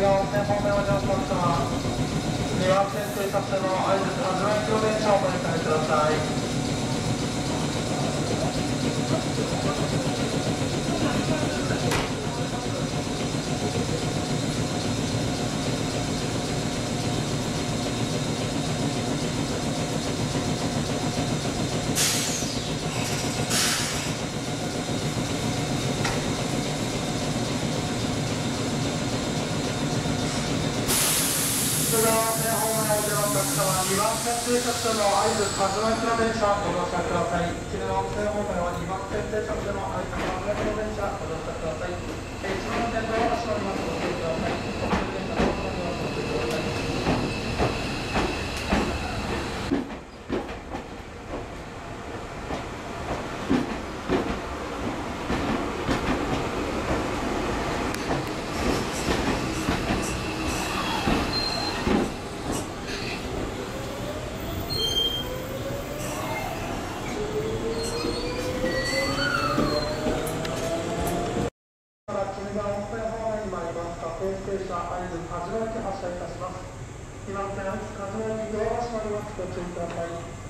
2番線停車線の合図風の駅の電車をお乗り換えください通常線方面をお出のお客様2番線停車線の合図風の駅の電車ご乗車ください。一番線方面は2番線停車線の合図風の駅の電車ご乗車くださいえー一番線ドアが閉まりますご注意ください特急電車ドアが閉まりますご注意くださいから君が温泉方面に参ります。河川停車合図風の駅発車いたします。2番線合図風の駅ドアが閉まります。ご注意ください